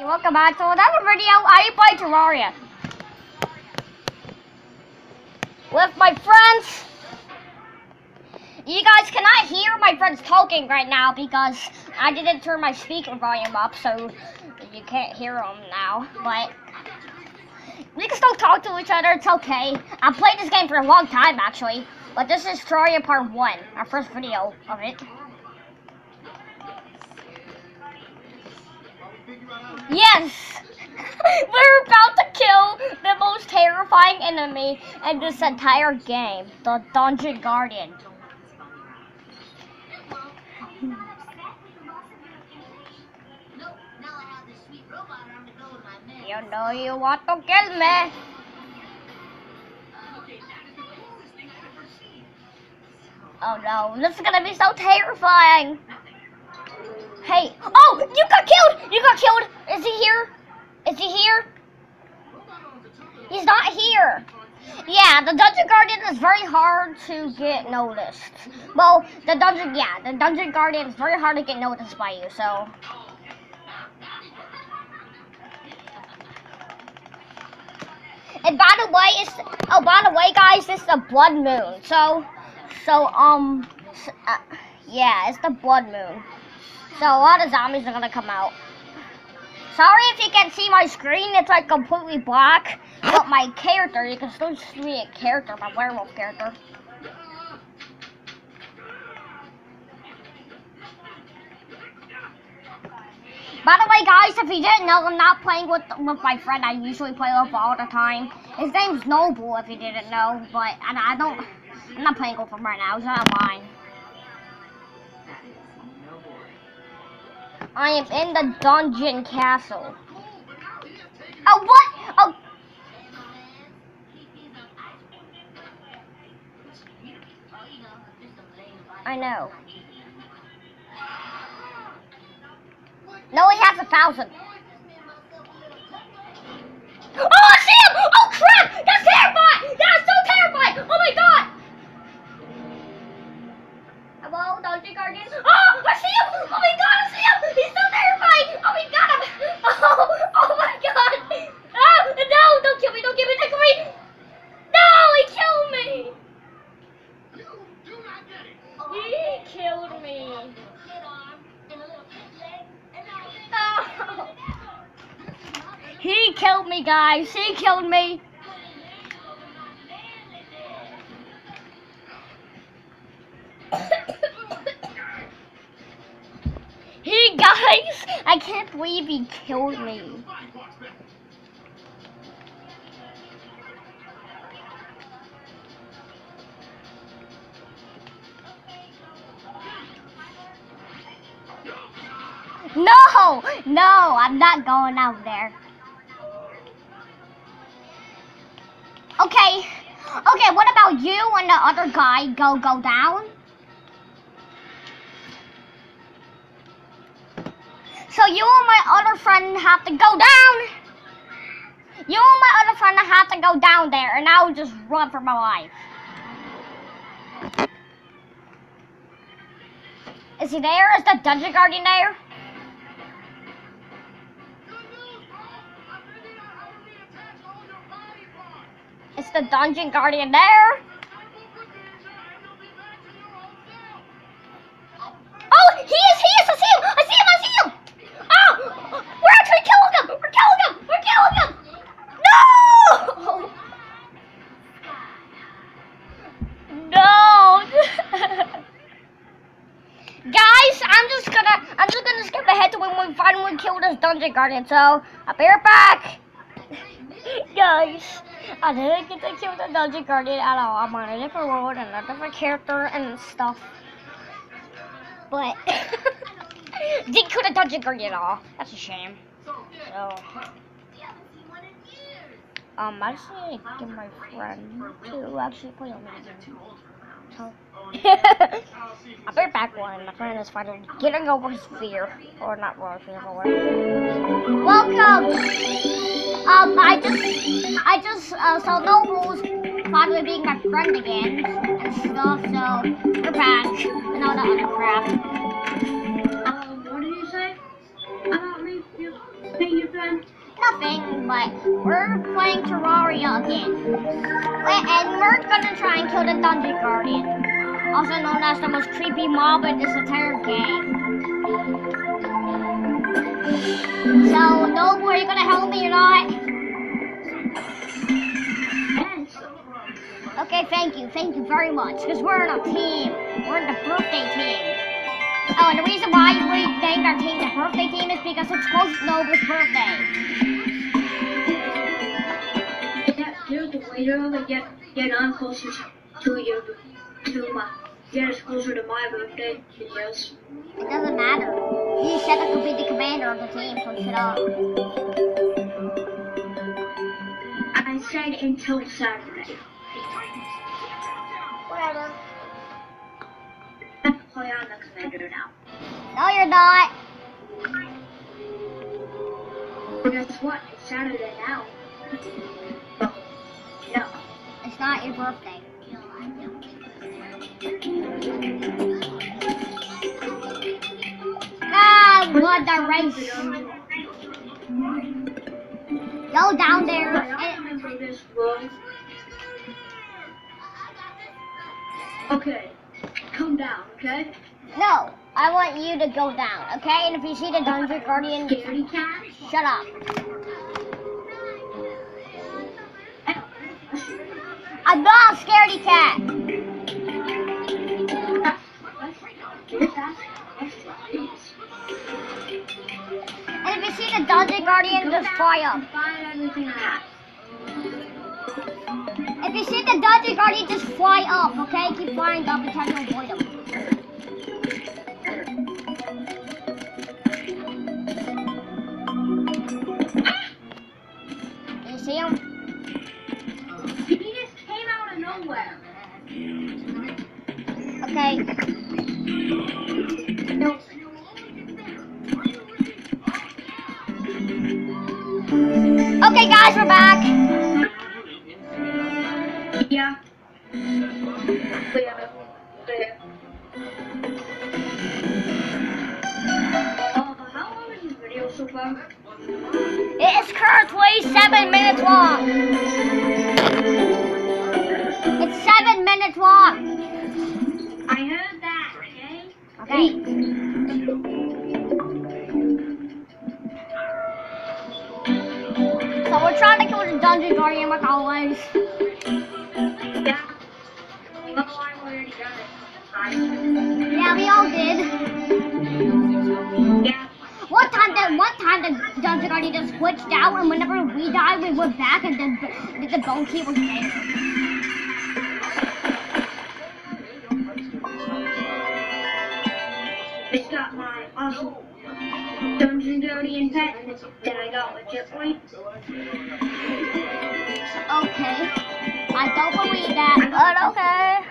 Welcome back to another video. I play Terraria. With my friends. You guys cannot hear my friends talking right now because I didn't turn my speaker volume up, so you can't hear them now. But we can still talk to each other. It's okay. I've played this game for a long time, actually. But this is Terraria Part 1, our first video of it. Yes! We're about to kill the most terrifying enemy in this entire game, the Dungeon Guardian. You know you want to kill me. Oh no, this is gonna be so terrifying. Hey, oh, you got killed! You got killed! Is he here? Is he here? He's not here. Yeah, the Dungeon Guardian is very hard to get noticed. Well, the Dungeon, yeah, the Dungeon Guardian is very hard to get noticed by you, so. And by the way, it's, oh, by the way, guys, this is a blood moon. So, so, um, uh, yeah, it's the blood moon. So a lot of zombies are gonna come out. Sorry if you can't see my screen, it's like completely black. But my character, you can still see a character, my werewolf character. By the way, guys, if you didn't know, I'm not playing with with my friend I usually play with all the time. His name's Noble, if you didn't know, but and I don't, I'm not playing with him right now. He's not mine. I am in the dungeon castle. Oh, what? Oh. I know. No, he has a thousand. Oh, I see him! Oh, crap! Killed me, guys. He killed me. he, guys, I can't believe he killed me. No, no, I'm not going out there. Okay, what about you and the other guy go go down? So you and my other friend have to go down. You and my other friend have to go down there, and I'll just run for my life. Is he there? Is the dungeon guardian there? Is the dungeon guardian there? Oh, he is, he is, I see him, I see him, I see him! Oh, we're actually killing him, we're killing him, we're killing him! No! No! Guys, I'm just gonna, I'm just gonna skip ahead to when we finally kill this dungeon guardian, so I'll be right back! Guys, I didn't get to kill the dungeon guardian at all. I'm on a different world and a different character and stuff. But didn't kill the dungeon guardian at all. That's a shame. So um I just need to get my friend to actually play on me. I'll be back when my friend is finally getting over his fear. Or not really fear, but. Welcome! Um, I just, I just, uh, so Noble's finally being my friend again and stuff, so we're back and all that other crap. Nothing, but we're playing Terraria again. And we're gonna try and kill the Dungeon Guardian. Also known as the most creepy mob in this entire game. So, Noble, are you gonna help me or not? Okay, thank you. Thank you very much. Because we're in a team. We're in the birthday team. Oh, and the reason why we named our team the birthday team is because it's close to Noble's birthday. Get get on closer to you, to my get us closer to my birthday. It doesn't matter. You said I could be the commander of the team, so shut up. I said until Saturday. Whatever. I'm the commander now. No, you're not. Guess what? It's Saturday now. It's not your birthday. Ah, what the race. Go down there. And- remember this book. Okay, come down, okay? No, I want you to go down, okay? And if you see the Dungeon Guardian, shut up. A scaredy cat. And if you see the Dungeon Guardian, just fly up. If you see the Dungeon Guardian, just fly up, okay? Keep flying up and try to avoid them. See him? Okay. No. Okay, guys, we're back. Yeah. Uh, how long is this video so far? It is currently seven minutes long. It's seven minutes long. Okay. So we're trying to kill the Dungeon Guardian like always. Yeah. Yeah, we all did. Yeah. One time, the one time the Dungeon Guardian just switched out, and whenever we died, we went back, and then the, the Bone Key was there. It's got my awesome Dungeon Guardian pet that I got with Jet Point. Okay. I don't believe that, but okay.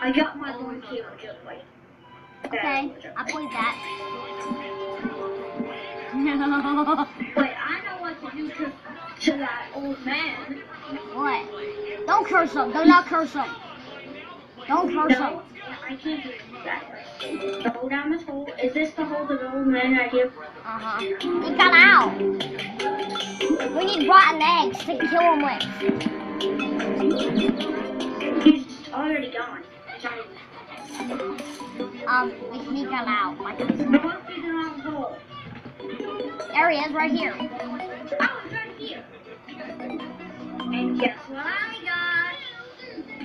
I got my Lord Key with. Okay, I believe that. No. Wait, do to, to that old man. what? Don't curse him. Do not curse him. Don't curse him. No, I can't do that. Go down this hole. Is this the hole the old man right here? Uh huh. He got out. We need rotten eggs to kill him with. He's already gone. Um, he got out. Like, there he is, right here. Oh, it's right here. And guess what I got?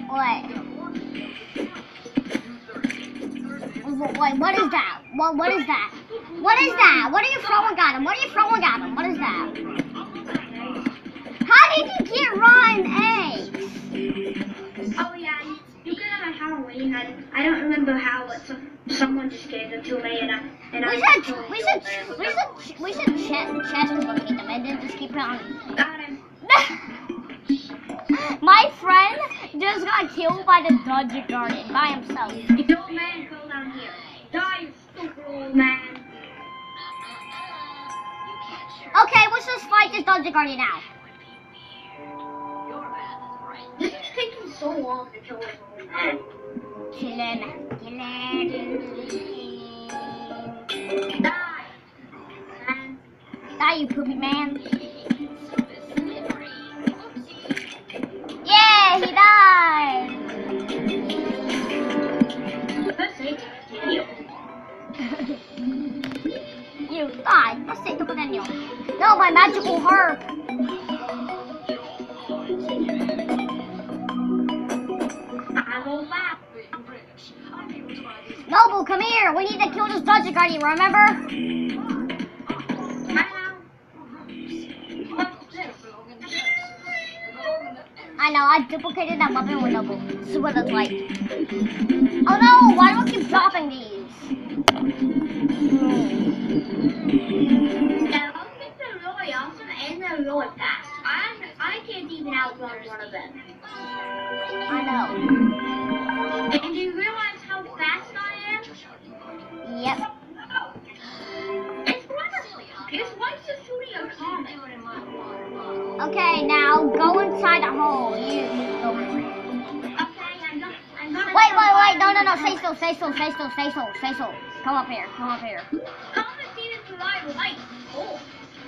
What? Wait, what is that? What, what is that? What is that? What are you throwing at him? What are you throwing at him? What is that? How did you get rotten eggs? Oh yeah, you, you got them at Halloween. I, I don't remember how, but some, someone just gave them to me, and I and We I should, we should, we should, we should ch- chest locate them and then just keep it on. got him. My friend just got killed by the Dungeon Guardian by himself. The old man fell down here. Die, you stupid old man. Okay, let's just fight this Dungeon Guardian now. So long to kill his old man. Chillin'. Chillin'. Die! Die, you poopy man. Come here. We need to kill this dungeon guardian, remember? Now. What's this? I know, I duplicated that weapon with Noble. This is what it's like. Oh no, why do I keep dropping these? Yeah, those things are really awesome and they're really fast. I I can't even outrun one of them. I know. No. Stay still, stay still, stay still, stay still, stay still. Come up here, come up here. Comet didn't survive light. Oh.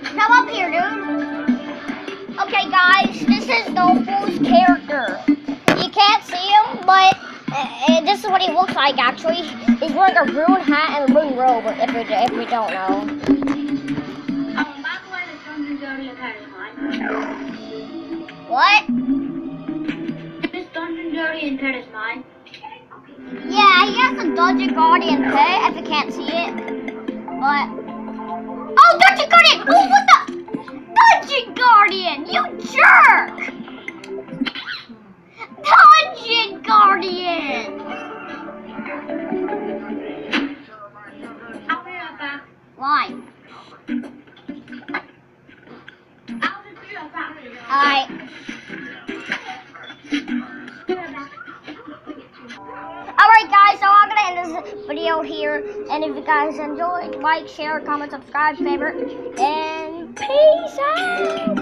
Come up here, dude. Okay, guys, this is Noble's character. You can't see him, but uh, uh, this is what he looks like, actually. He's wearing a rune hat and a rune robe, if we, if we don't know. Um, by the way, the Dungeon Guardian pet is mine. What? This Dungeon Guardian pet is mine. He has a Dungeon Guardian pet, if you can't see it. But... Oh, Dungeon Guardian! Oh, what the... Dungeon Guardian, you jerk! Dungeon Guardian! Why? Here. And if you guys enjoyed, like, share, comment, subscribe, favorite, and peace out!